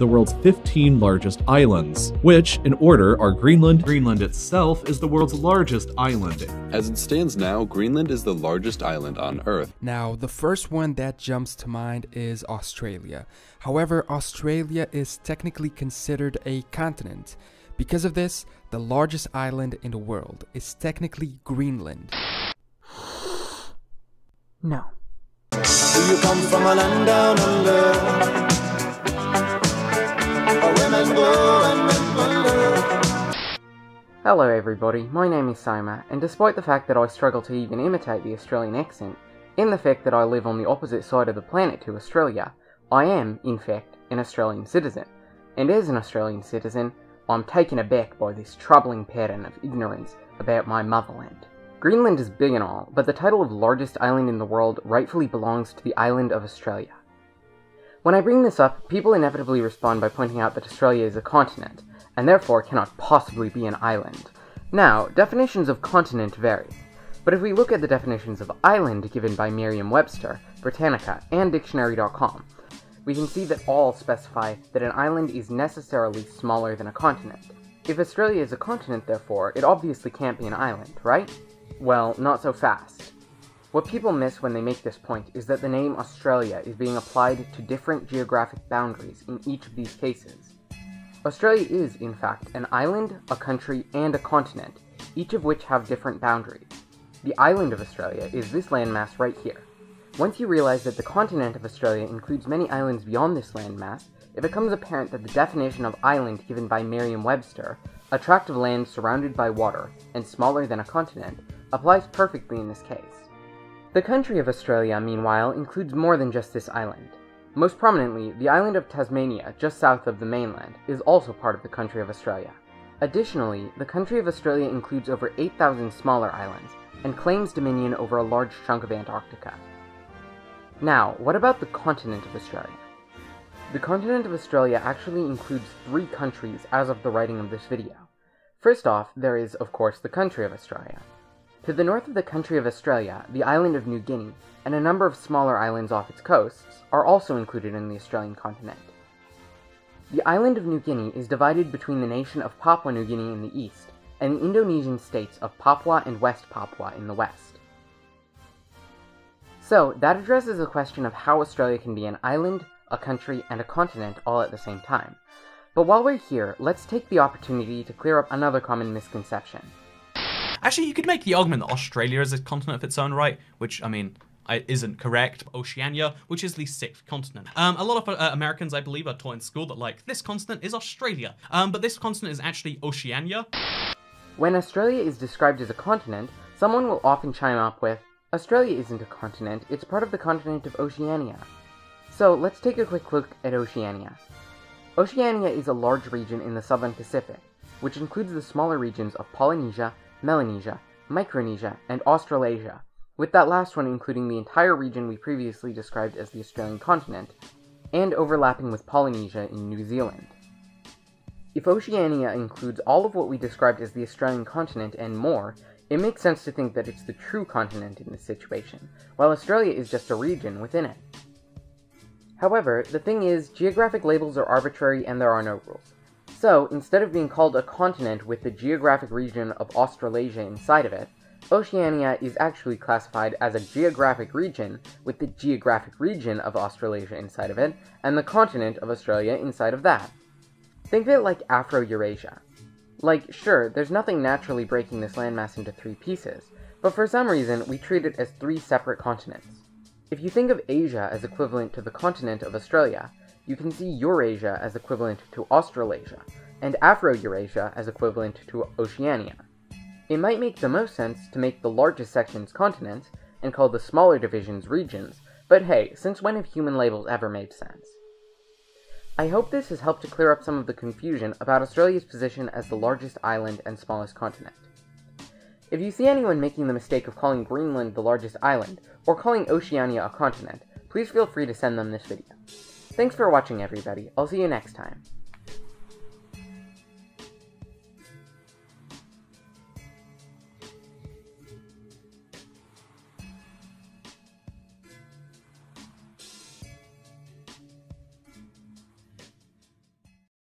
the world's 15 largest islands, which, in order, are Greenland. Greenland itself is the world's largest island. As it stands now, Greenland is the largest island on Earth. Now, the first one that jumps to mind is Australia. However, Australia is technically considered a continent. Because of this, the largest island in the world is technically Greenland. No. Do you come from a land down under? Hello everybody, my name is Soma, and despite the fact that I struggle to even imitate the Australian accent, in the fact that I live on the opposite side of the planet to Australia, I am, in fact, an Australian citizen. And as an Australian citizen, I'm taken aback by this troubling pattern of ignorance about my motherland. Greenland is big and all, but the title of largest island in the world rightfully belongs to the island of Australia. When I bring this up, people inevitably respond by pointing out that Australia is a continent, and therefore cannot possibly be an island. Now, definitions of continent vary, but if we look at the definitions of island given by Merriam-Webster, Britannica, and Dictionary.com, we can see that all specify that an island is necessarily smaller than a continent. If Australia is a continent, therefore, it obviously can't be an island, right? Well, not so fast. What people miss when they make this point is that the name Australia is being applied to different geographic boundaries in each of these cases. Australia is, in fact, an island, a country, and a continent, each of which have different boundaries. The island of Australia is this landmass right here. Once you realize that the continent of Australia includes many islands beyond this landmass, it becomes apparent that the definition of island given by Merriam-Webster, a tract of land surrounded by water and smaller than a continent, applies perfectly in this case. The country of Australia, meanwhile, includes more than just this island. Most prominently, the island of Tasmania, just south of the mainland, is also part of the country of Australia. Additionally, the country of Australia includes over 8,000 smaller islands, and claims dominion over a large chunk of Antarctica. Now, what about the continent of Australia? The continent of Australia actually includes three countries as of the writing of this video. First off, there is, of course, the country of Australia. To the north of the country of Australia, the island of New Guinea, and a number of smaller islands off its coasts, are also included in the Australian continent. The island of New Guinea is divided between the nation of Papua New Guinea in the east, and the Indonesian states of Papua and West Papua in the west. So, that addresses the question of how Australia can be an island, a country, and a continent all at the same time. But while we're here, let's take the opportunity to clear up another common misconception. Actually, you could make the argument that Australia is a continent of its own right, which, I mean, isn't correct. Oceania, which is the sixth continent. Um, a lot of uh, Americans, I believe, are taught in school that, like, this continent is Australia. Um, but this continent is actually Oceania. When Australia is described as a continent, someone will often chime up with, Australia isn't a continent, it's part of the continent of Oceania. So let's take a quick look at Oceania. Oceania is a large region in the southern Pacific, which includes the smaller regions of Polynesia, Melanesia, Micronesia, and Australasia, with that last one including the entire region we previously described as the Australian continent, and overlapping with Polynesia in New Zealand. If Oceania includes all of what we described as the Australian continent and more, it makes sense to think that it's the true continent in this situation, while Australia is just a region within it. However, the thing is, geographic labels are arbitrary and there are no rules. So, instead of being called a continent with the geographic region of Australasia inside of it, Oceania is actually classified as a geographic region with the geographic region of Australasia inside of it, and the continent of Australia inside of that. Think of it like Afro-Eurasia. Like, sure, there's nothing naturally breaking this landmass into three pieces, but for some reason, we treat it as three separate continents. If you think of Asia as equivalent to the continent of Australia, you can see Eurasia as equivalent to Australasia, and Afro-Eurasia as equivalent to Oceania. It might make the most sense to make the largest sections continents, and call the smaller divisions regions, but hey, since when have human labels ever made sense? I hope this has helped to clear up some of the confusion about Australia's position as the largest island and smallest continent. If you see anyone making the mistake of calling Greenland the largest island, or calling Oceania a continent, please feel free to send them this video. Thanks for watching everybody, I'll see you next time.